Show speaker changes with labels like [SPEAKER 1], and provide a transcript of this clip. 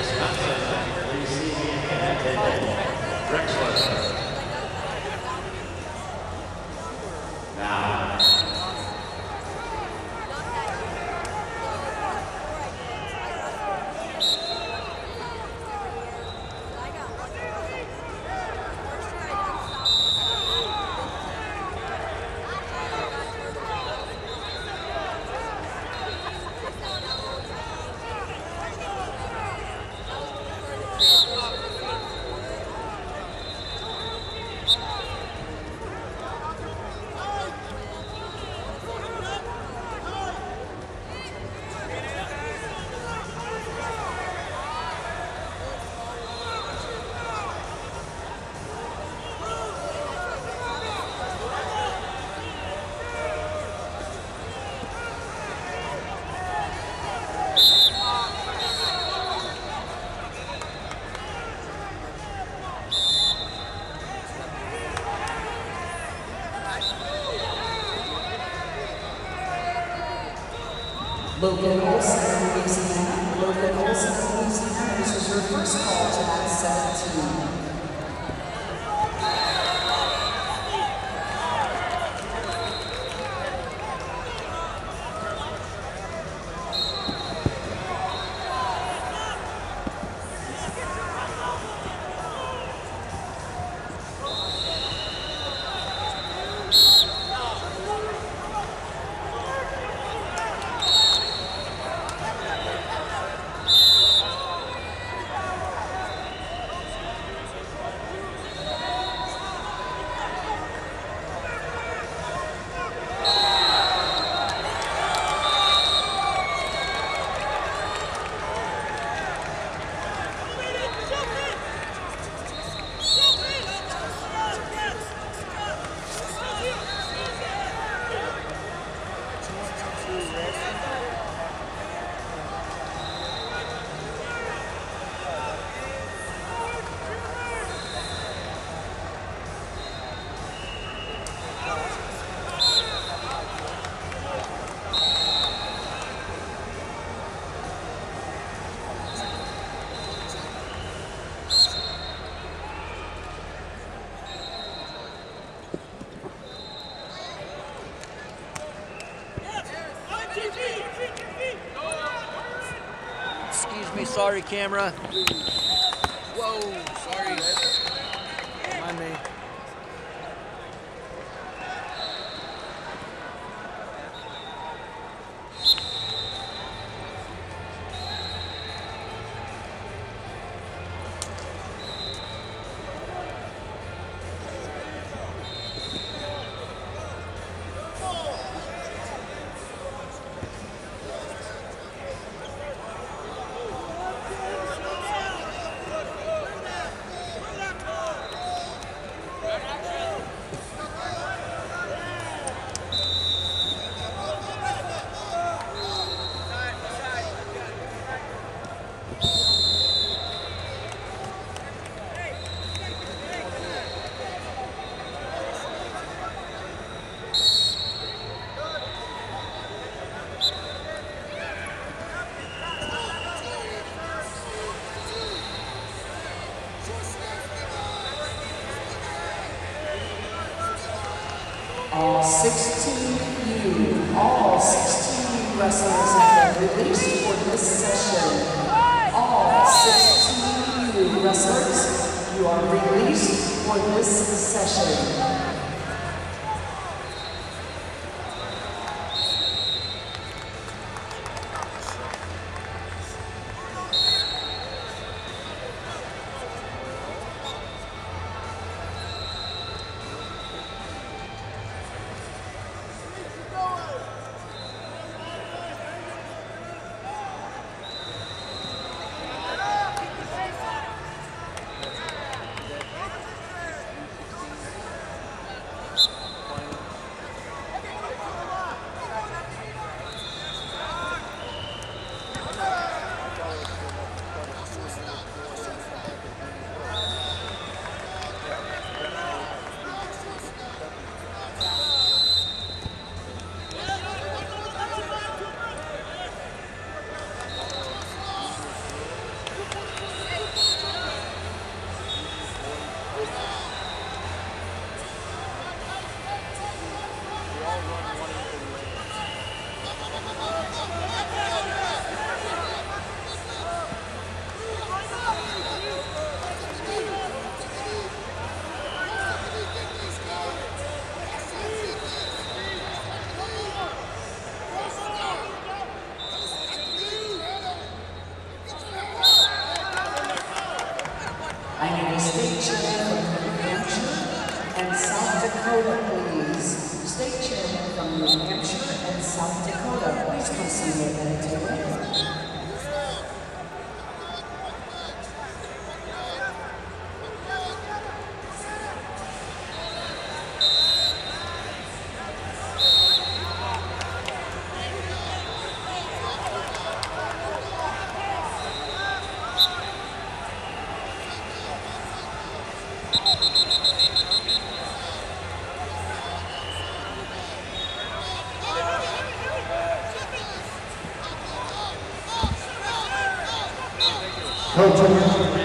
[SPEAKER 1] Wisconsin. Logan Olson, Louisiana. Logan Olson, Louisiana. This was your first call to that 17.
[SPEAKER 2] Sorry camera. Whoa, sorry. Mind me.
[SPEAKER 1] All 16U, all 16U wrestlers have been released for this session. All 16U wrestlers, you are released for this session. ちょうだい。
[SPEAKER 3] Coach